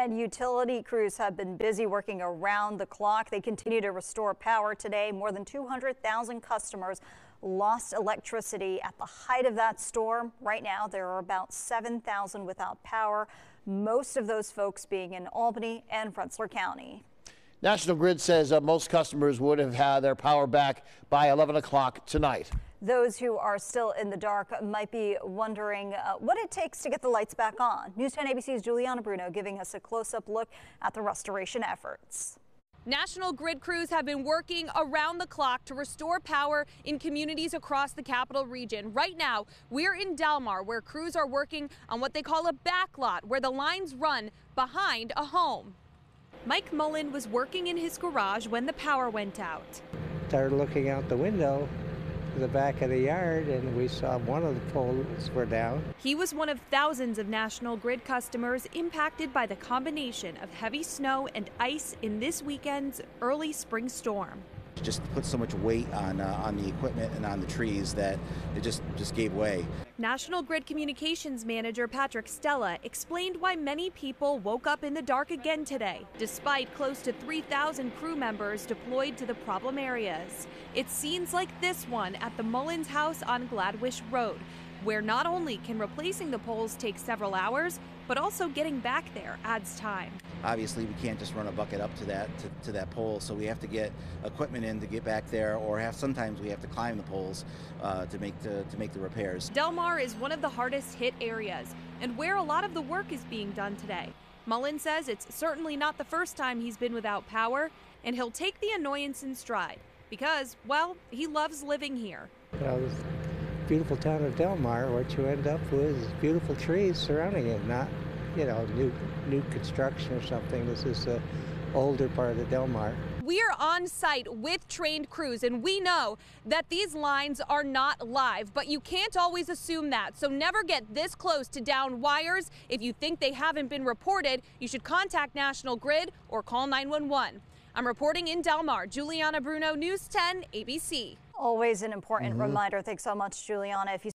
And utility crews have been busy working around the clock. They continue to restore power today. More than 200,000 customers lost electricity at the height of that storm. Right now, there are about 7,000 without power, most of those folks being in Albany and Rensselaer County. National Grid says uh, most customers would have had their power back by 11 o'clock tonight. Those who are still in the dark might be wondering uh, what it takes to get the lights back on. News 10 ABC's Juliana Bruno giving us a close-up look at the restoration efforts. National Grid crews have been working around the clock to restore power in communities across the capital region. Right now, we're in Delmar, where crews are working on what they call a backlot, where the lines run behind a home. Mike Mullen was working in his garage when the power went out. Started looking out the window to the back of the yard and we saw one of the poles were down. He was one of thousands of National Grid customers impacted by the combination of heavy snow and ice in this weekend's early spring storm just put so much weight on uh, on the equipment and on the trees that it just just gave way. National Grid Communications Manager Patrick Stella explained why many people woke up in the dark again today, despite close to 3,000 crew members deployed to the problem areas. It's scenes like this one at the Mullen's house on Gladwish Road, where not only can replacing the poles take several hours, but also getting back there adds time. Obviously, we can't just run a bucket up to that to, to, that pole, so we have to get equipment in to get back there, or have sometimes we have to climb the poles uh, to make the, to make the repairs. Delmar is one of the hardest hit areas, and where a lot of the work is being done today. Mullen says it's certainly not the first time he's been without power, and he'll take the annoyance in stride because, well, he loves living here. Well, beautiful town of Delmar, what you end up with is beautiful trees surrounding it, not, you know, new new construction or something. This is the older part of the Delmar. We are on site with trained crews, and we know that these lines are not live, but you can't always assume that. So never get this close to down wires. If you think they haven't been reported, you should contact National Grid or call 911. I'm reporting in Delmar. Juliana Bruno, News 10, ABC. Always an important mm -hmm. reminder. Thanks so much, Juliana. If you